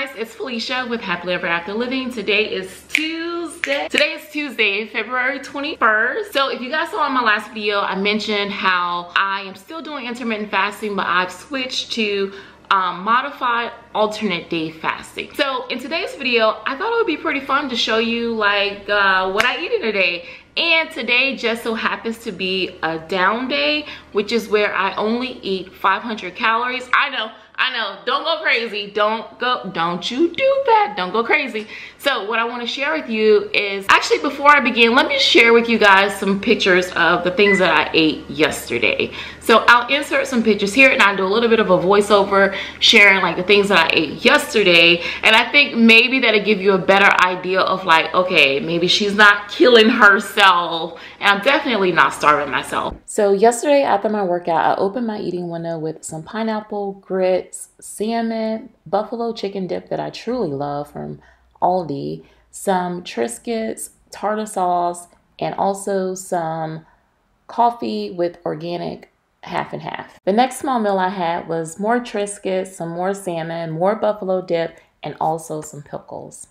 guys, it's Felicia with Happily Ever After Living. Today is Tuesday. Today is Tuesday, February 21st. So if you guys saw in my last video, I mentioned how I am still doing intermittent fasting, but I've switched to um, modified alternate day fasting. So in today's video, I thought it would be pretty fun to show you like uh, what I eat in a day. And today just so happens to be a down day, which is where I only eat 500 calories. I know, I know, don't go crazy. Don't go, don't you do that. Don't go crazy. So what I want to share with you is, actually before I begin, let me share with you guys some pictures of the things that I ate yesterday. So I'll insert some pictures here and I'll do a little bit of a voiceover sharing like the things that I ate yesterday. And I think maybe that'll give you a better idea of like, okay, maybe she's not killing herself and I'm definitely not starving myself. So yesterday after my workout, I opened my eating window with some pineapple, grits, salmon, buffalo chicken dip that I truly love from Aldi, some Triscuits, tartar sauce, and also some coffee with organic half and half. The next small meal I had was more Triscuits, some more salmon, more buffalo dip, and also some pickles.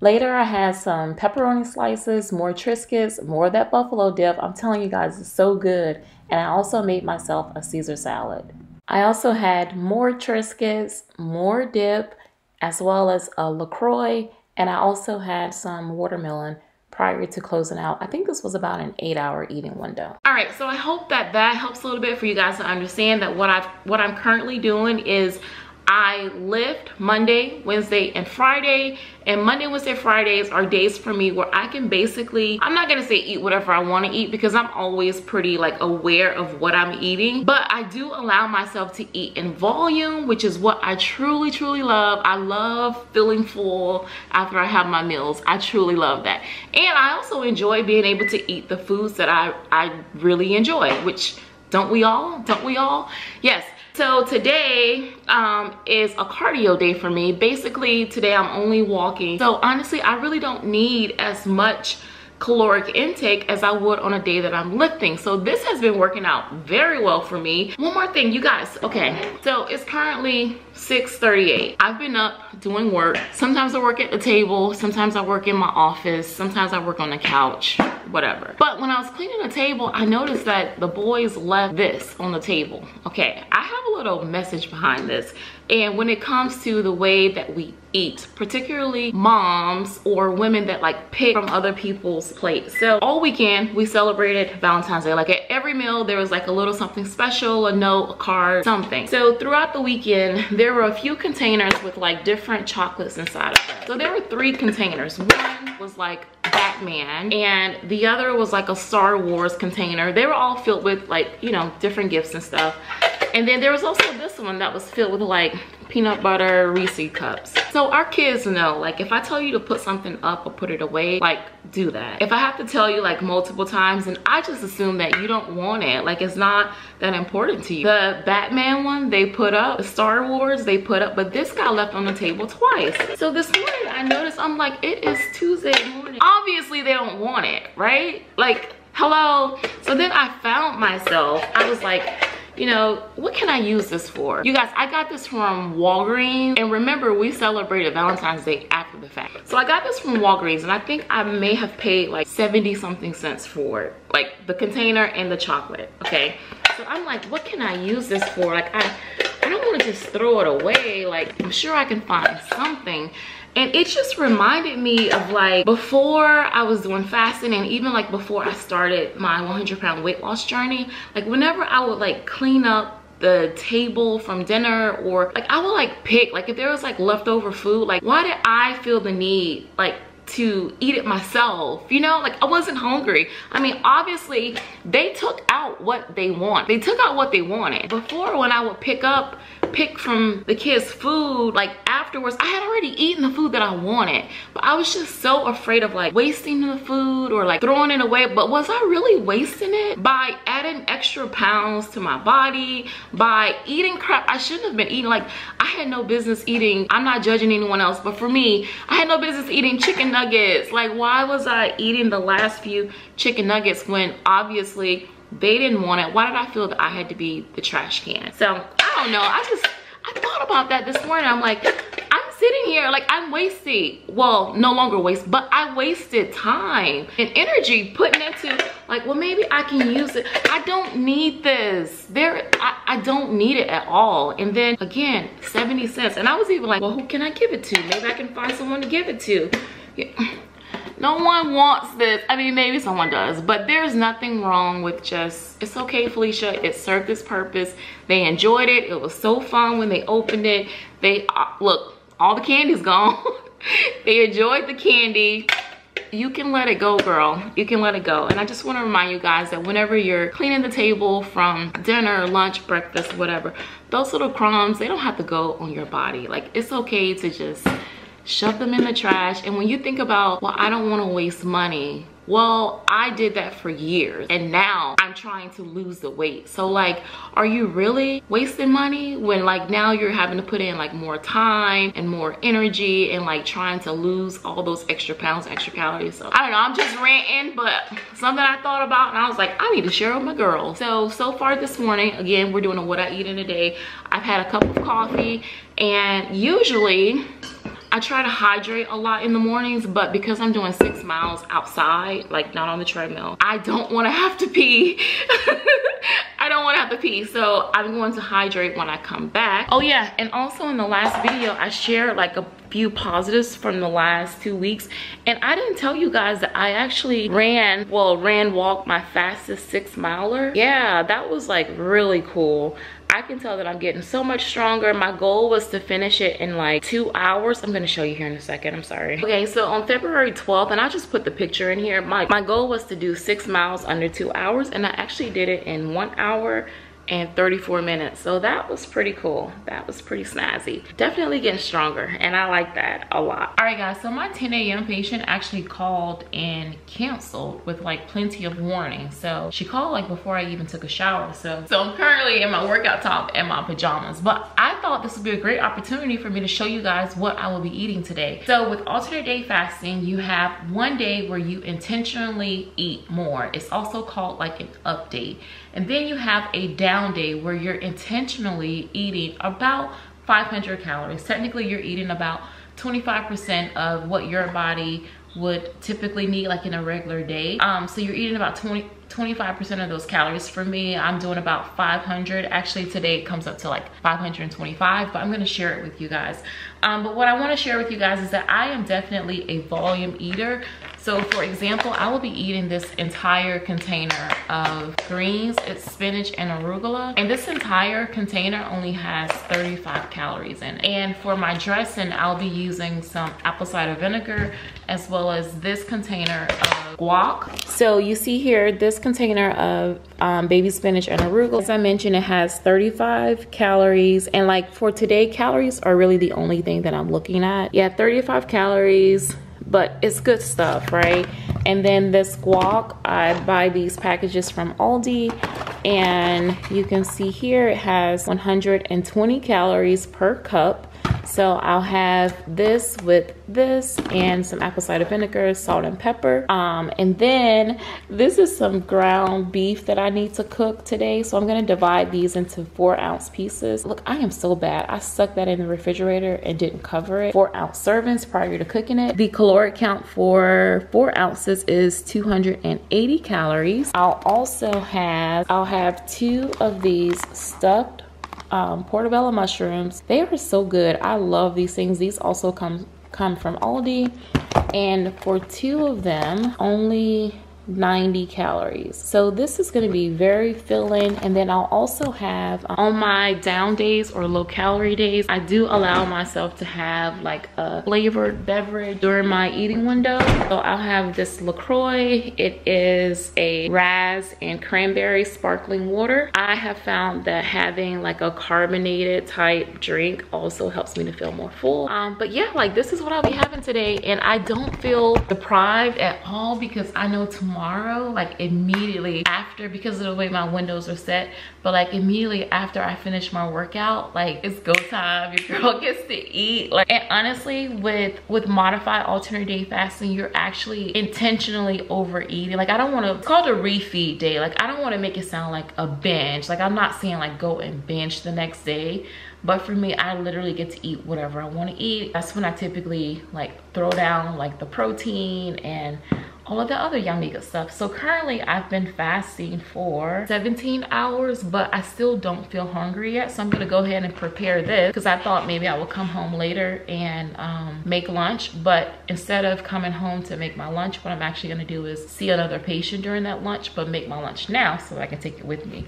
Later, I had some pepperoni slices, more Triscuits, more of that buffalo dip. I'm telling you guys, it's so good. And I also made myself a Caesar salad. I also had more Triscuits, more dip, as well as a LaCroix, and I also had some watermelon prior to closing out. I think this was about an eight hour eating window. All right, so I hope that that helps a little bit for you guys to understand that what I've what I'm currently doing is I lift Monday, Wednesday, and Friday. And Monday, Wednesday, Fridays are days for me where I can basically, I'm not gonna say eat whatever I wanna eat because I'm always pretty like aware of what I'm eating. But I do allow myself to eat in volume, which is what I truly, truly love. I love feeling full after I have my meals. I truly love that. And I also enjoy being able to eat the foods that I, I really enjoy, which don't we all? Don't we all? Yes, so today um, is a cardio day for me. Basically, today I'm only walking. So honestly, I really don't need as much caloric intake as I would on a day that I'm lifting. So this has been working out very well for me. One more thing, you guys. Okay, so it's currently 6.38. I've been up doing work. Sometimes I work at the table. Sometimes I work in my office. Sometimes I work on the couch, whatever. But when I was cleaning the table, I noticed that the boys left this on the table. Okay, I have a little message behind this. And when it comes to the way that we eat, particularly moms or women that like pick from other people's plates. So all weekend we celebrated Valentine's Day. Like at every meal there was like a little something special, a note, a card, something. So throughout the weekend there were a few containers with like different chocolates inside of them. So there were three containers. One was like Batman and the other was like a Star Wars container. They were all filled with like, you know, different gifts and stuff. And then there was also this one that was filled with like peanut butter Reese cups. So our kids know, like if I tell you to put something up or put it away, like do that. If I have to tell you like multiple times and I just assume that you don't want it, like it's not that important to you. The Batman one they put up, the Star Wars they put up, but this got left on the table twice. So this morning I noticed, I'm like, it is Tuesday morning. Obviously they don't want it, right? Like, hello? So then I found myself, I was like, you know, what can I use this for? You guys, I got this from Walgreens. And remember, we celebrated Valentine's Day after the fact. So I got this from Walgreens and I think I may have paid like 70 something cents for it. Like the container and the chocolate, okay? So I'm like, what can I use this for? Like I, I don't wanna just throw it away. Like I'm sure I can find something and it just reminded me of like before i was doing fasting and even like before i started my 100 pound weight loss journey like whenever i would like clean up the table from dinner or like i would like pick like if there was like leftover food like why did i feel the need like to eat it myself you know? Like i wasn't hungry. I mean obviously they took out what they want. They took out what they wanted. Before when i would pick up pick from the kids food like afterwards i had already eaten the food that i wanted. But i was just so afraid of like wasting the food or like throwing it away. But was i really wasting it? By adding extra pounds to my body by eating crap i shouldn't have been eating. Like i had no business eating i'm not judging anyone else but for me i had no business eating chicken nuggets like why was i eating the last few chicken nuggets when obviously they didn't want it why did i feel that i had to be the trash can so i don't know i just i thought about that this morning i'm like i'm sitting here like I'm wasting, well, no longer waste, but I wasted time and energy putting into like, well, maybe I can use it. I don't need this. There, I, I don't need it at all. And then again, 70 cents. And I was even like, well, who can I give it to? Maybe I can find someone to give it to. Yeah. No one wants this. I mean, maybe someone does, but there's nothing wrong with just, it's okay, Felicia. It served its purpose. They enjoyed it. It was so fun when they opened it. They, uh, look, all the candy's gone. they enjoyed the candy you can let it go girl you can let it go and i just want to remind you guys that whenever you're cleaning the table from dinner lunch breakfast whatever those little crumbs they don't have to go on your body like it's okay to just shove them in the trash. And when you think about well i don't want to waste money. Well i did that for years and now i'm trying to lose the weight. So like are you really wasting money when like now you're having to put in like more time and more energy and like trying to lose all those extra pounds extra calories? So i don't know i'm just ranting but something i thought about and i was like i need to share with my girls so so far this morning again we're doing a what i eat in a day. I've had a cup of coffee and usually I try to hydrate a lot in the mornings, but because I'm doing six miles outside, like not on the treadmill, I don't want to have to pee. I don't want to have to pee. So I'm going to hydrate when I come back. Oh yeah, and also in the last video, I shared like a few positives from the last two weeks. And I didn't tell you guys that I actually ran, well, ran, walked my fastest six miler. Yeah, that was like really cool. I can tell that I'm getting so much stronger. My goal was to finish it in like two hours. I'm gonna show you here in a second, I'm sorry. Okay, so on February 12th, and I'll just put the picture in here, my, my goal was to do six miles under two hours, and I actually did it in one hour and 34 minutes. So that was pretty cool. That was pretty snazzy. Definitely getting stronger and i like that a lot. All right guys so my 10 a.m patient actually called and canceled with like plenty of warning. So she called like before i even took a shower. So so i'm currently in my workout top and my pajamas. But i thought this would be a great opportunity for me to show you guys what i will be eating today. So with alternate day fasting you have one day where you intentionally eat more. It's also called like an up day and then you have a down day where you're intentionally eating about 500 calories. Technically, you're eating about 25% of what your body would typically need like in a regular day. Um, so you're eating about 20, 25% of those calories. For me, I'm doing about 500. Actually, today it comes up to like 525, but I'm gonna share it with you guys. Um, but what I wanna share with you guys is that I am definitely a volume eater. So for example, I will be eating this entire container of greens. It's spinach and arugula. And this entire container only has 35 calories in it. And for my dressing, I'll be using some apple cider vinegar as well as this container of guac. So you see here, this container of um, baby spinach and arugula. As I mentioned, it has 35 calories. And like for today, calories are really the only thing that I'm looking at. Yeah, 35 calories, but it's good stuff, right? And then this guac, I buy these packages from Aldi and you can see here it has 120 calories per cup so I'll have this with this and some apple cider vinegar, salt and pepper. Um, and then this is some ground beef that I need to cook today. So I'm gonna divide these into four ounce pieces. Look, I am so bad. I stuck that in the refrigerator and didn't cover it. Four ounce servings prior to cooking it. The caloric count for four ounces is 280 calories. I'll also have, I'll have two of these stuffed um, portobello mushrooms. They are so good. I love these things. These also come come from Aldi. And for two of them, only 90 calories. So this is gonna be very filling. And then I'll also have on my down days or low calorie days, I do allow myself to have like a flavored beverage during my eating window. So I'll have this LaCroix. It is a raz and cranberry sparkling water. I have found that having like a carbonated type drink also helps me to feel more full. Um, but yeah, like this is what I'll be having today. And I don't feel deprived at all because I know tomorrow tomorrow like immediately after because of the way my windows are set but like immediately after i finish my workout like it's go time your girl gets to eat like and honestly with with modified alternate day fasting you're actually intentionally overeating like i don't want to it's called a refeed day like i don't want to make it sound like a binge like i'm not saying like go and binge the next day but for me i literally get to eat whatever i want to eat. That's when i typically like throw down like the protein and all of the other yummy good stuff. So currently i've been fasting for 17 hours but i still don't feel hungry yet. So i'm gonna go ahead and prepare this because i thought maybe i would come home later and um, make lunch. But instead of coming home to make my lunch what i'm actually gonna do is see another patient during that lunch but make my lunch now so i can take it with me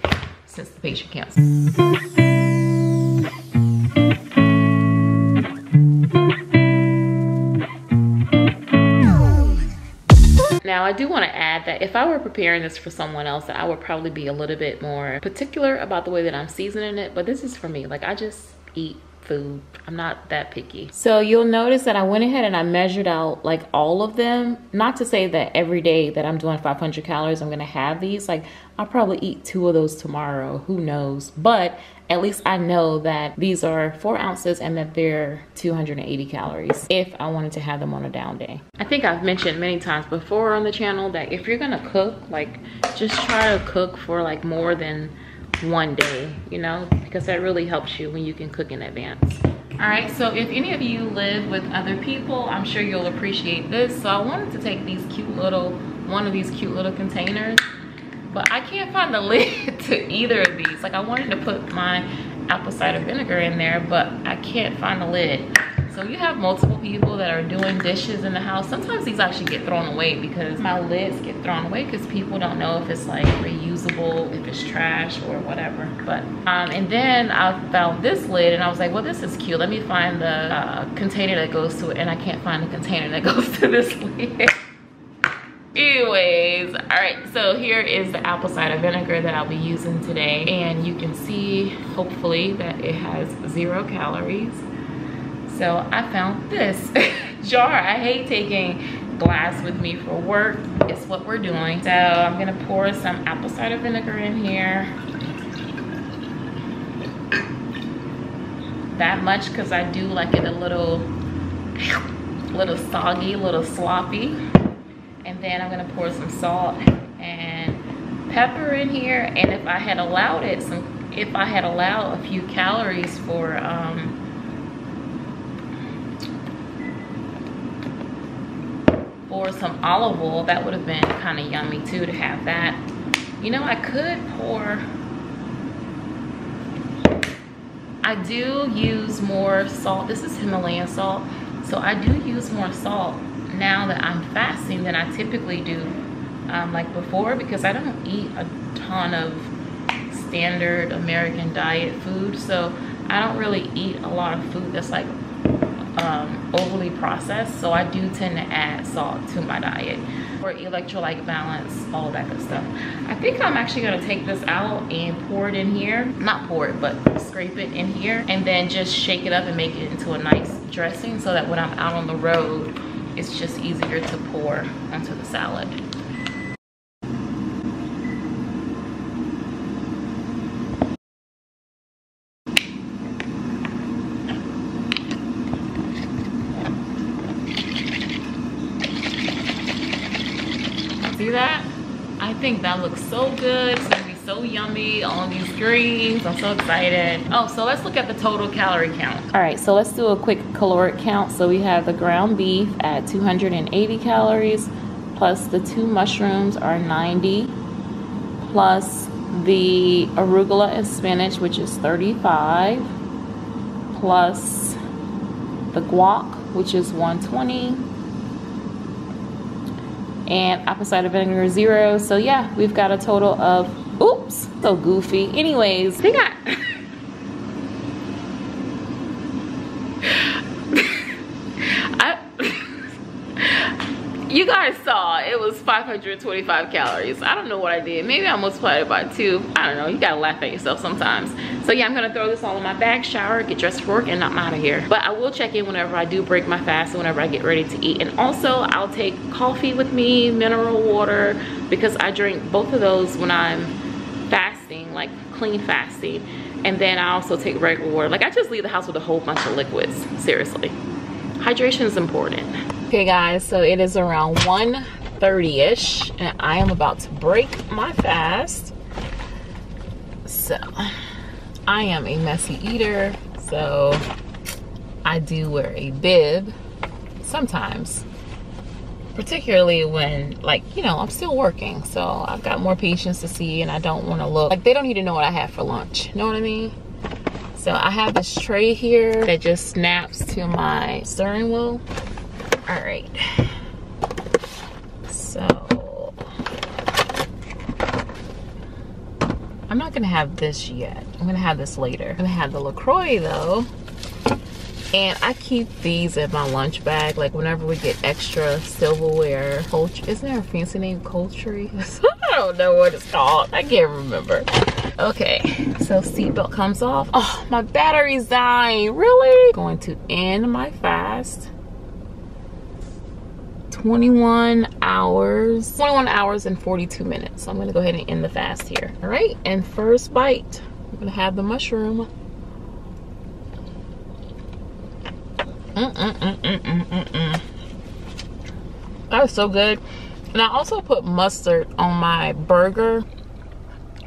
since the patient can't I do want to add that if I were preparing this for someone else, I would probably be a little bit more particular about the way that I'm seasoning it. But this is for me. Like, I just eat food. I'm not that picky. So you'll notice that I went ahead and I measured out like all of them. Not to say that every day that I'm doing 500 calories, I'm gonna have these. Like I'll probably eat two of those tomorrow, who knows? But at least I know that these are four ounces and that they're 280 calories if I wanted to have them on a down day. I think I've mentioned many times before on the channel that if you're gonna cook, like just try to cook for like more than one day, you know, because that really helps you when you can cook in advance. All right, so if any of you live with other people, I'm sure you'll appreciate this. So I wanted to take these cute little, one of these cute little containers but I can't find the lid to either of these. Like I wanted to put my apple cider vinegar in there, but I can't find the lid. So you have multiple people that are doing dishes in the house. Sometimes these actually get thrown away because my lids get thrown away because people don't know if it's like reusable, if it's trash or whatever. But um, And then I found this lid and I was like, well, this is cute. Let me find the uh, container that goes to it. And I can't find the container that goes to this lid anyways all right so here is the apple cider vinegar that i'll be using today. And you can see hopefully that it has zero calories. So i found this jar. I hate taking glass with me for work. It's what we're doing. So i'm gonna pour some apple cider vinegar in here. That much because i do like it a little little soggy little sloppy and then I'm gonna pour some salt and pepper in here. And if I had allowed it some if I had allowed a few calories for um, for some olive oil that would have been kind of yummy too to have that. You know I could pour I do use more salt. This is Himalayan salt. So I do use more salt now that I'm fasting than I typically do um, like before because I don't eat a ton of standard American diet food. So I don't really eat a lot of food that's like um, overly processed. So I do tend to add salt to my diet for electrolyte balance, all that good stuff. I think I'm actually gonna take this out and pour it in here. Not pour it, but scrape it in here and then just shake it up and make it into a nice dressing so that when I'm out on the road, it's just easier to pour onto the salad. See that? I think that looks so good so yummy all these greens. I'm so excited. Oh so let's look at the total calorie count. All right so let's do a quick caloric count. So we have the ground beef at 280 calories plus the two mushrooms are 90 plus the arugula and spinach which is 35 plus the guac which is 120 and apple cider vinegar zero. So yeah we've got a total of Oops, so goofy. Anyways, they got I, you guys saw it was 525 calories. I don't know what i did. Maybe i multiplied it by two i don't know. You gotta laugh at yourself sometimes. So yeah i'm gonna throw this all in my bag shower get dressed for work and i'm out of here. But i will check in whenever i do break my fast and whenever i get ready to eat. And also i'll take coffee with me mineral water because i drink both of those when i'm like clean fasting. And then I also take regular water. Like I just leave the house with a whole bunch of liquids, seriously. Hydration is important. Okay guys, so it is around 1.30ish and I am about to break my fast. So I am a messy eater. So I do wear a bib sometimes particularly when like you know i'm still working so i've got more patients to see and i don't want to look like they don't need to know what i have for lunch you know what i mean? So i have this tray here that just snaps to my steering wheel all right so i'm not gonna have this yet. I'm gonna have this later. I'm gonna have the lacroix though and I keep these in my lunch bag. Like whenever we get extra silverware, poultry. Isn't there a fancy name? Poultry? I don't know what it's called. I can't remember. Okay, so seatbelt comes off. Oh, my battery's dying. Really? Going to end my fast. 21 hours 21 hours and 42 minutes so i'm gonna go ahead and end the fast here all right and first bite i'm gonna have the mushroom That was so good. And I also put mustard on my burger.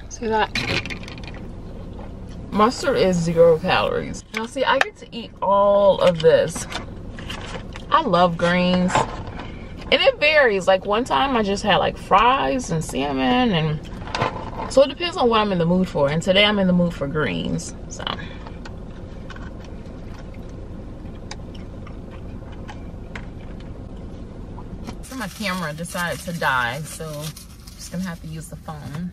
See that? Mustard is zero calories. Now see, I get to eat all of this. I love greens. And it varies. Like one time I just had like fries and salmon and so it depends on what I'm in the mood for. And today I'm in the mood for greens. So my camera decided to die, so I'm just gonna have to use the phone.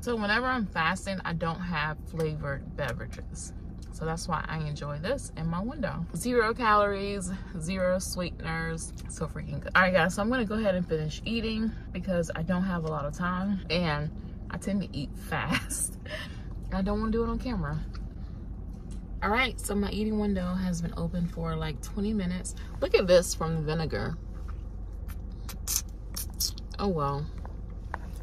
So whenever I'm fasting, I don't have flavored beverages. So that's why I enjoy this in my window. Zero calories, zero sweeteners, so freaking good. All right guys, so I'm gonna go ahead and finish eating because I don't have a lot of time and I tend to eat fast. I don't want to do it on camera. All right, so my eating window has been open for like 20 minutes. Look at this from the vinegar. Oh well,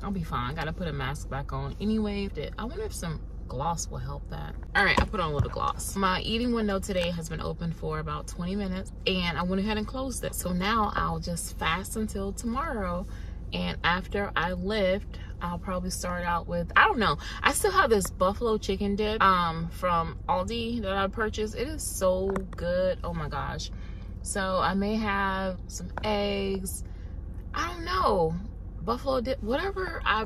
I'll be fine. Gotta put a mask back on anyway. I wonder if some gloss will help that. All right, I put on a little gloss. My eating window today has been open for about 20 minutes and I went ahead and closed it. So now I'll just fast until tomorrow. And after I lift, I'll probably start out with, I don't know. I still have this buffalo chicken dip um, from Aldi that I purchased. It is so good. Oh my gosh. So I may have some eggs. I don't know. Buffalo dip, whatever I,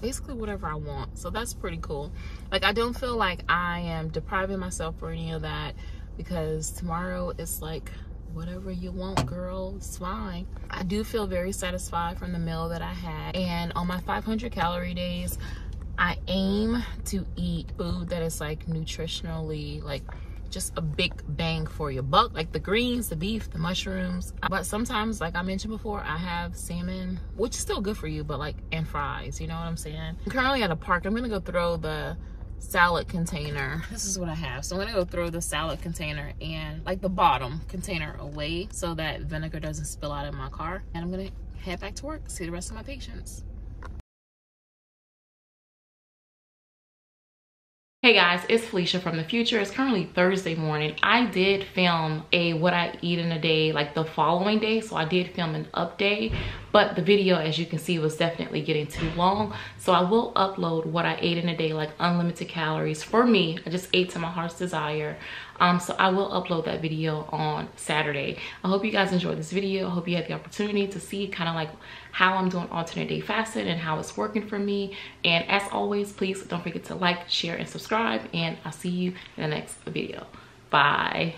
basically whatever I want. So that's pretty cool. Like I don't feel like I am depriving myself for any of that because tomorrow it's like whatever you want girl it's fine. I do feel very satisfied from the meal that i had. And on my 500 calorie days i aim to eat food that is like nutritionally like just a big bang for your buck like the greens the beef the mushrooms. But sometimes like i mentioned before i have salmon which is still good for you but like and fries you know what i'm saying? I'm currently at a park. I'm gonna go throw the salad container. This is what I have. So I'm gonna go throw the salad container and like the bottom container away so that vinegar doesn't spill out in my car. And I'm gonna head back to work, see the rest of my patients. Hey guys, it's Felicia from the future. It's currently Thursday morning. I did film a what I eat in a day like the following day. So I did film an update, but the video as you can see was definitely getting too long. So I will upload what I ate in a day like unlimited calories for me. I just ate to my heart's desire. Um, so I will upload that video on Saturday. I hope you guys enjoyed this video. I hope you had the opportunity to see kind of like how I'm doing alternate day fasting and how it's working for me. And as always, please don't forget to like, share, and subscribe. And I'll see you in the next video. Bye.